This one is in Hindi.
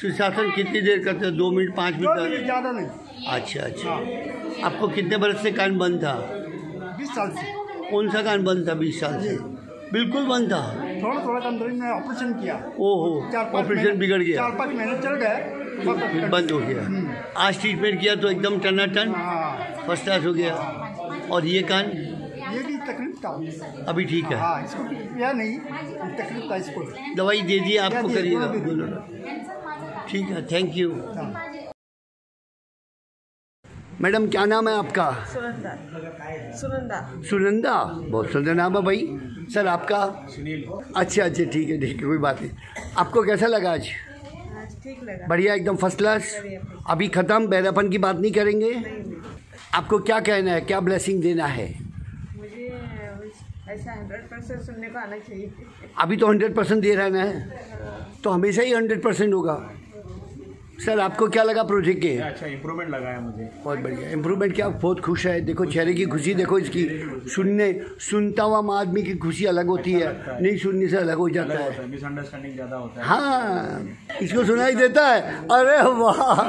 शीर्षासन कितनी देर करते हो? दो मिनट पाँच मिनट ज़्यादा नहीं। अच्छा अच्छा। आपको कितने बरस से कान बंद था? बीस साल से। कौन सा कान बंद था बीस साल से? बिल्कुल बंद था। थोड़ा थोड़ा कम दिन में ऑपरेशन किया। ओहो ऑपरेशन बिगड़ गया। चार पाँच महीने चल गए। बंद हो गया। आज ट्रीटमेंट किया तो एकदम टना टन हाँ। फ़र्स्ट क्लास हो गया। और ये कान? ये भी तकलीफ़ था। अभी ठीक है। हाँ इसको भी नहीं तकलीफ़ था इसको। दवाई दे दी आपको करिएगा। ठीक है थैंक यू। मैडम क्या नाम है आपका? सुनंदा। सुनंदा। सुनंदा? बहुत सुंदर नाम है भाई। सर आपका? सुनील। अच्छा अच्छा ठीक है ठीक है कोई बात नहीं। आपको कैसा लगा आज? आज ठीक लगा। बढ़िया एकदम फ़र्स्ट क्लास अभी ख़त्म बैरापन की बात नहीं करेंगे? आपको क्या कहना है क्या ब्लेसिंग देना है? मुझे ऐसा हंड्रेड परसेंट सुनने को आना चाहिए। अभी तो हंड्रेड परसेंट दे रहना है। तो हमेशा ही हंड्रेड परसेंट होगा। सर आपको क्या लगा प्रोजेक्ट के? अच्छा इम्प्रूवमेंट लगा है मुझे। बहुत बढ़िया। इम्प्रूवमेंट क्या? बहुत खुश है। देखो चेहरे की खुशी देखो इसकी। सुनने सुनता हुआ आदमी की खुशी अलग होती है। नहीं सुनने से अलग हो जाता है। मिसअंडरस्टैंडिंग ज़्यादा होता है। हाँ इसको सुनाई देता है। अरे वाह!